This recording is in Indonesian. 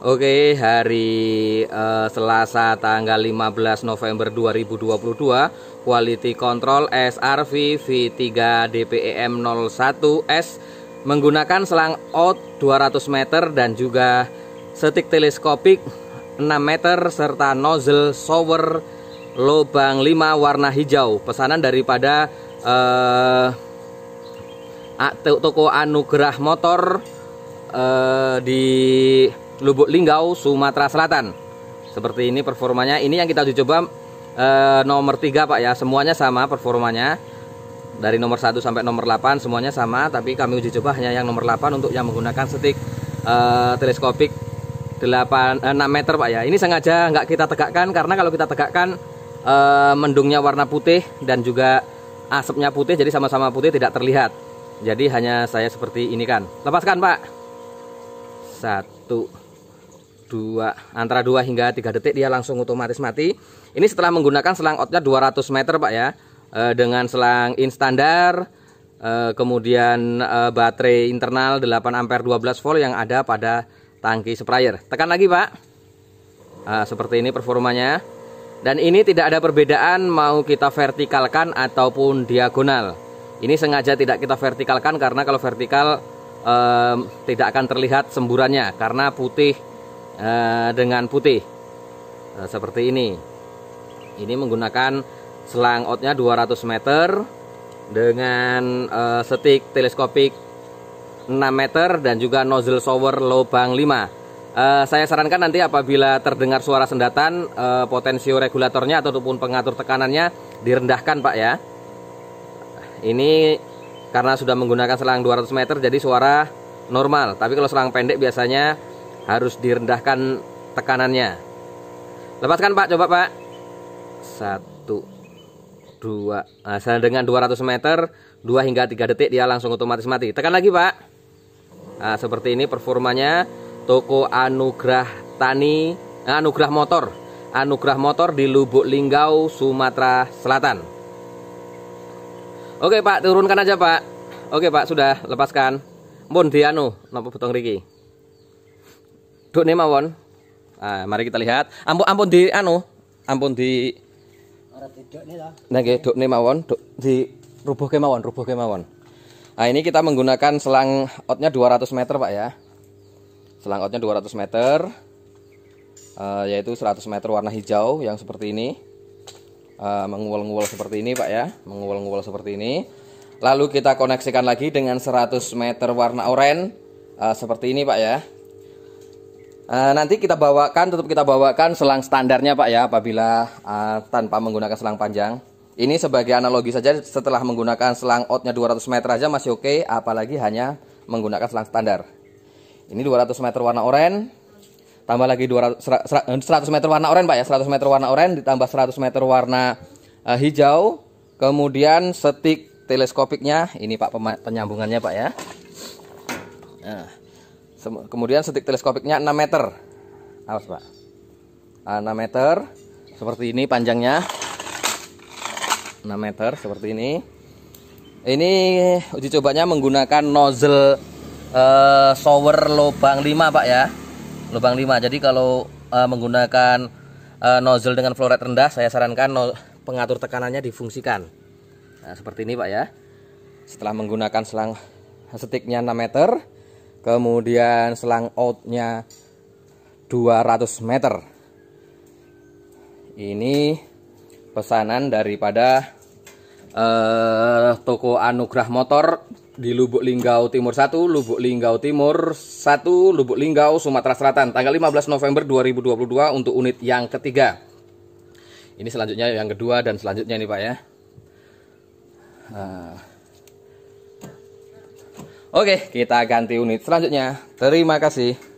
Oke, hari uh, Selasa tanggal 15 November 2022, quality control SRV V3 DPEM 01S menggunakan selang out 200 meter dan juga setik teleskopik 6 meter serta nozzle shower lubang 5 warna hijau. Pesanan daripada uh, toko Anugerah Motor uh, di Lubuk Linggau, Sumatera Selatan. Seperti ini performanya. Ini yang kita uji coba e, nomor 3 Pak ya. Semuanya sama performanya. Dari nomor 1 sampai nomor 8 semuanya sama, tapi kami uji coba hanya yang nomor 8 untuk yang menggunakan stick e, teleskopik 8 e, 6 meter Pak ya. Ini sengaja nggak kita tegakkan karena kalau kita tegakkan e, mendungnya warna putih dan juga asapnya putih jadi sama-sama putih tidak terlihat. Jadi hanya saya seperti ini kan. Lepaskan Pak. Satu dua antara 2 hingga 3 detik dia langsung otomatis mati. Ini setelah menggunakan selang outnya 200 meter Pak ya. E, dengan selang in standar e, kemudian e, baterai internal 8 ampere 12 volt yang ada pada tangki sprayer. Tekan lagi Pak. E, seperti ini performanya. Dan ini tidak ada perbedaan mau kita vertikalkan ataupun diagonal. Ini sengaja tidak kita vertikalkan karena kalau vertikal eh, tidak akan terlihat semburannya karena putih Eh, dengan putih. Uh, seperti ini. Ini menggunakan selang outnya 200 meter dengan uh, teleskopik 6 meter dan juga nozzle shower lubang 5 uh, saya sarankan nanti apabila terdengar suara sendatan uh, potensio regulatornya ataupun pengatur tekanannya direndahkan Pak ya. Ini karena sudah menggunakan selang 200 meter jadi suara normal. Tapi kalau selang pendek biasanya harus direndahkan tekanannya. Lepaskan pak. Coba pak. Satu dua nah, dengan 200 meter 2 hingga 3 detik dia langsung otomatis mati. Tekan lagi pak. Nah, seperti ini performanya. Toko Anugrah Tani eh, Anugrah Motor. Anugrah Motor di Lubuk Linggau Sumatera Selatan. Oke pak. Turunkan aja pak. Oke pak. Sudah lepaskan. Pun di anu nopo potong riki Duk nih mawon. Nah, mari kita lihat. Ampun ampun di anu, ampun di Nah, nggih, duk nih mawon, duk di rubuh kemawon, rubuh kemawon. Nah, ini kita menggunakan selang outnya 200 meter, Pak ya. Selang outnya 200 meter. Uh, yaitu 100 meter warna hijau yang seperti ini. Uh, mengual-ngual seperti ini, Pak ya. Mengual-ngual seperti ini. Lalu kita koneksikan lagi dengan 100 meter warna oranye uh, seperti ini, Pak ya. Uh, nanti kita bawakan, tetap kita bawakan selang standarnya Pak ya, apabila uh, tanpa menggunakan selang panjang. Ini sebagai analogi saja setelah menggunakan selang outnya 200 meter aja masih oke, okay, apalagi hanya menggunakan selang standar. Ini 200 meter warna oranye, tambah lagi 200, 100 meter warna oranye Pak ya, 100 meter warna oranye ditambah 100 meter warna uh, hijau, kemudian setik teleskopiknya, ini Pak penyambungannya Pak ya. Nah kemudian setik teleskopiknya 6 meter. Awas pak. 6 ah, meter seperti ini panjangnya. 6 meter seperti ini. Ini uji cobanya menggunakan nozzle uh, shower lubang 5 pak ya. Lubang 5 jadi kalau uh, menggunakan uh, nozzle dengan flow rate rendah saya sarankan no, pengatur tekanannya difungsikan. Nah, seperti ini pak ya. Setelah menggunakan selang setiknya 6 meter kemudian selang outnya 200 meter. Ini pesanan daripada uh, toko Anugrah Motor di Lubuk Linggau Timur 1, Lubuk Linggau Timur 1, Lubuk Linggau, Sumatera Selatan. Tanggal 15 November 2022 untuk unit yang ketiga. Ini selanjutnya yang kedua dan selanjutnya nih Pak ya. Nah. Oke, kita ganti unit selanjutnya. Terima kasih.